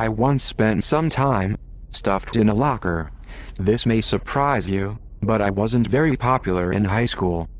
I once spent some time stuffed in a locker. This may surprise you, but I wasn't very popular in high school.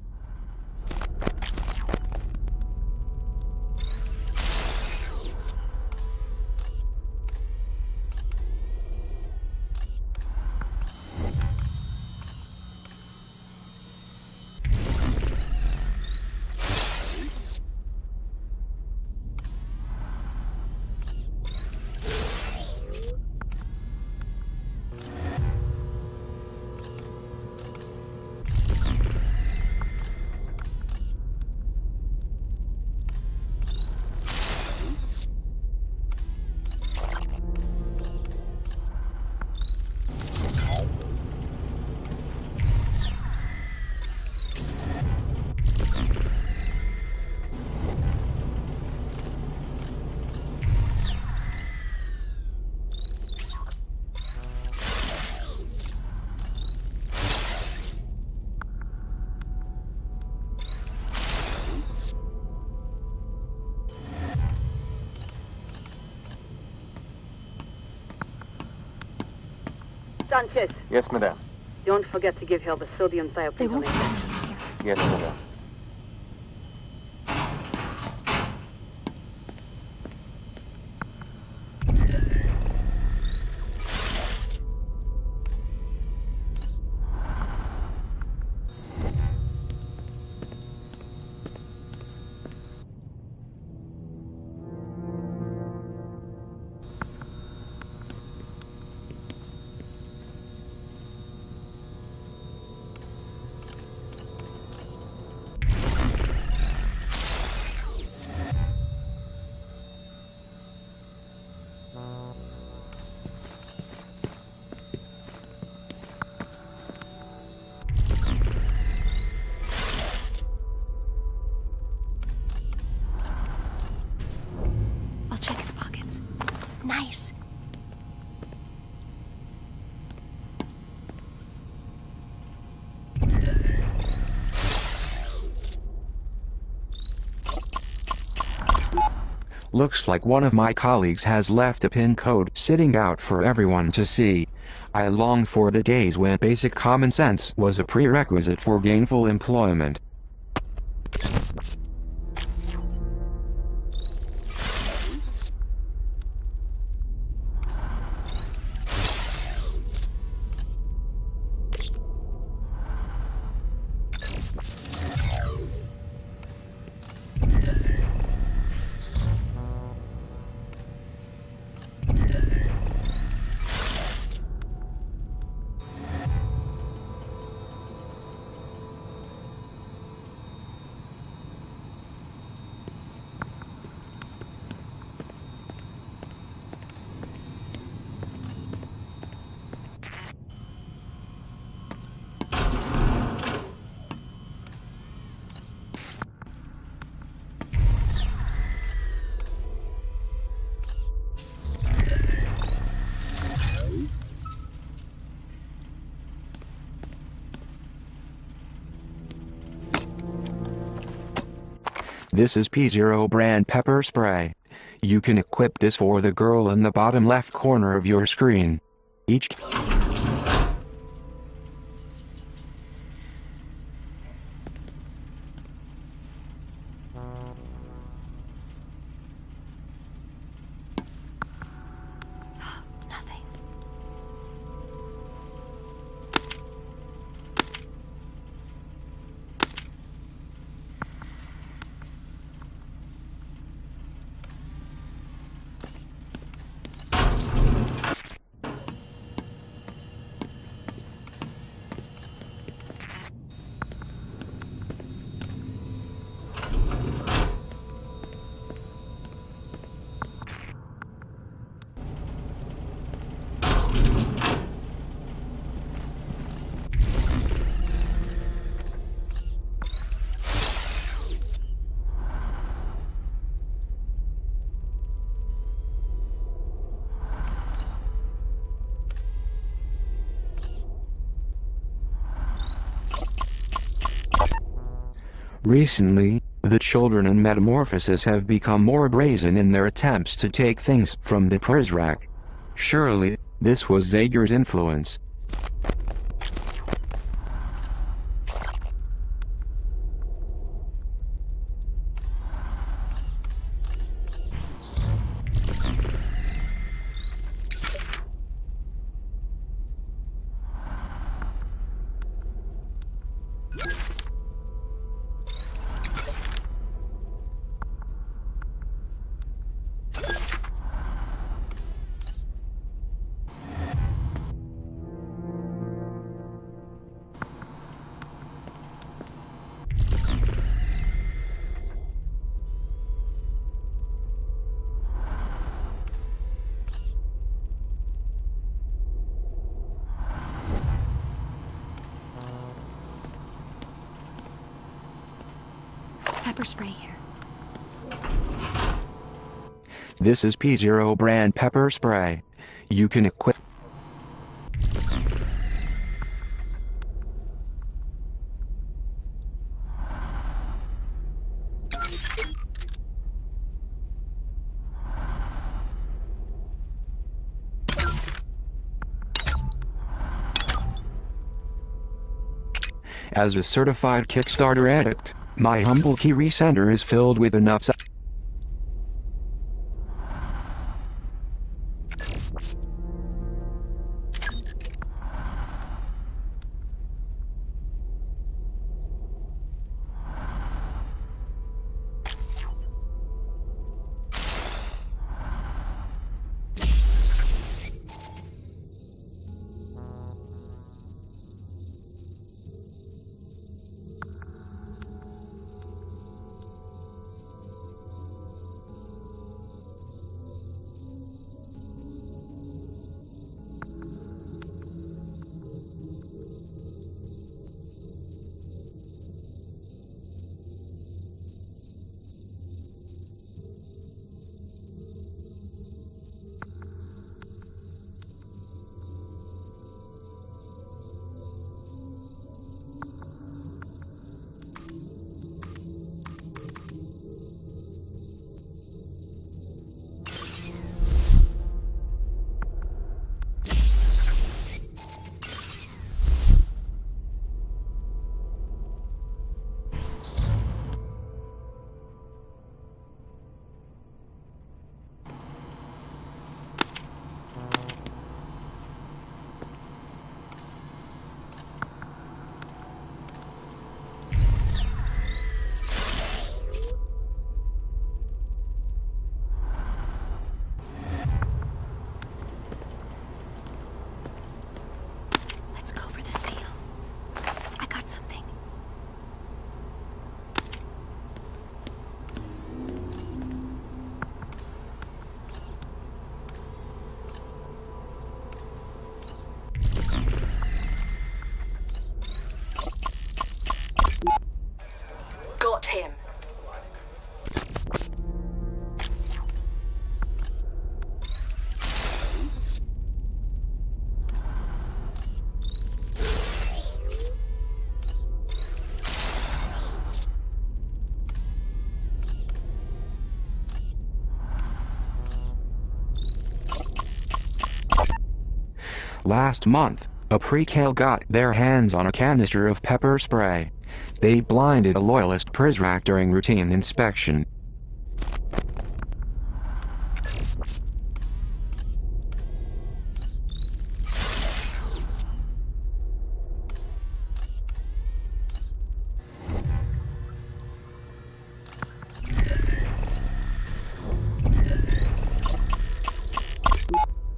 Sanchez, Yes, madame. don't forget to give her the sodium They thiopentone. won't find. Yes, madame. Looks like one of my colleagues has left a pin code sitting out for everyone to see. I long for the days when basic common sense was a prerequisite for gainful employment. This is P0 brand pepper spray. You can equip this for the girl in the bottom left corner of your screen. Each Recently, the children in Metamorphosis have become more brazen in their attempts to take things from the Prizrak. Surely, this was Zager's influence. Pepper spray here. This is P0 brand pepper spray. You can equip. As a certified Kickstarter addict, my humble key resender is filled with enough. Last month, a Pre-Cal got their hands on a canister of pepper spray. They blinded a loyalist Prizrak during routine inspection.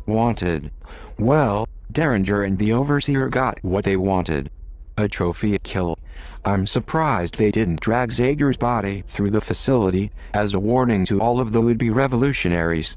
Wanted. Well, Derringer and the Overseer got what they wanted. A trophy kill. I'm surprised they didn't drag Zager's body through the facility, as a warning to all of the would-be revolutionaries.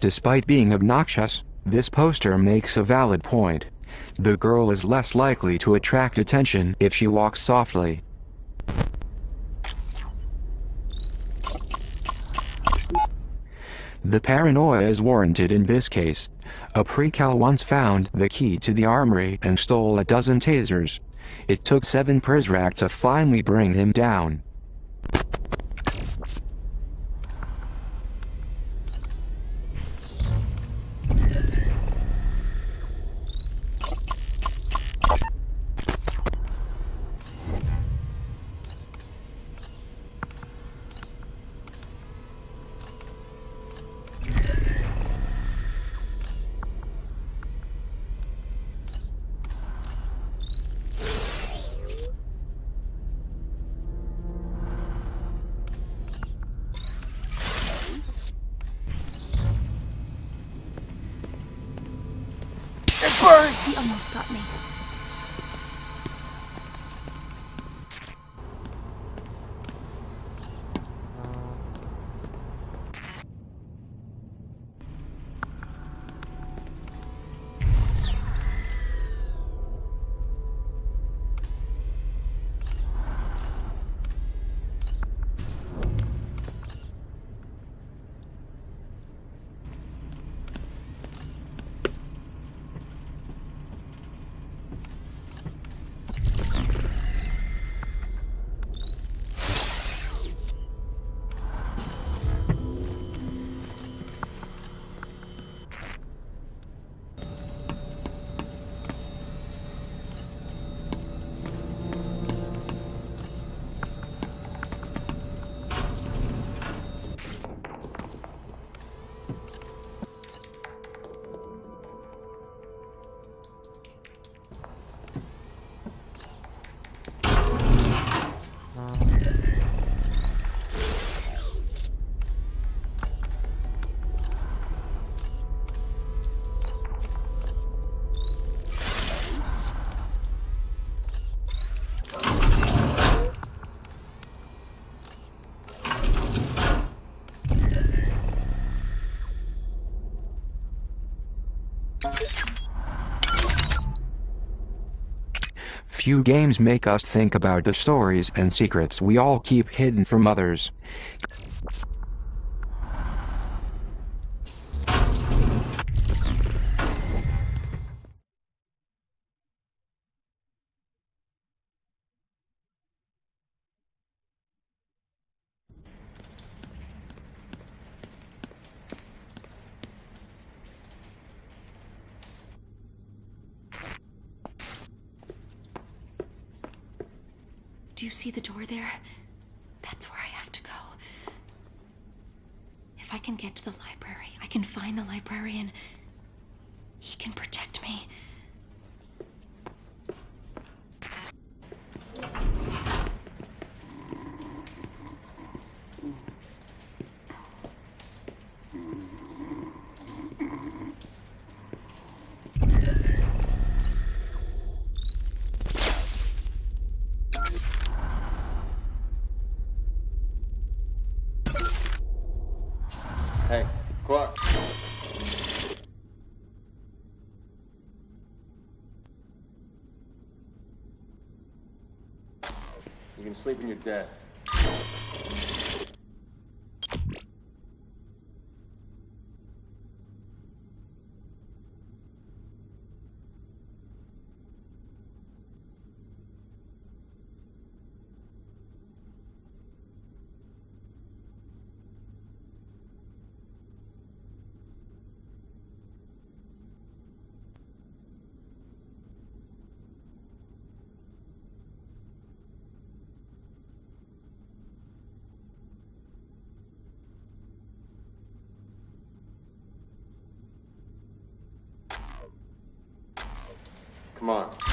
Despite being obnoxious, this poster makes a valid point. The girl is less likely to attract attention if she walks softly. The paranoia is warranted in this case. A Pre-Cal once found the key to the armory and stole a dozen tasers. It took seven Prizrak to finally bring him down. Almost got me. Few games make us think about the stories and secrets we all keep hidden from others. Do you see the door there? That's where I have to go. If I can get to the library, I can find the librarian. He can protect me. You can sleep in your bed. Come on.